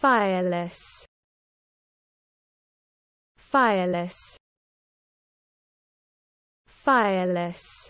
fireless. Fireless. Fireless.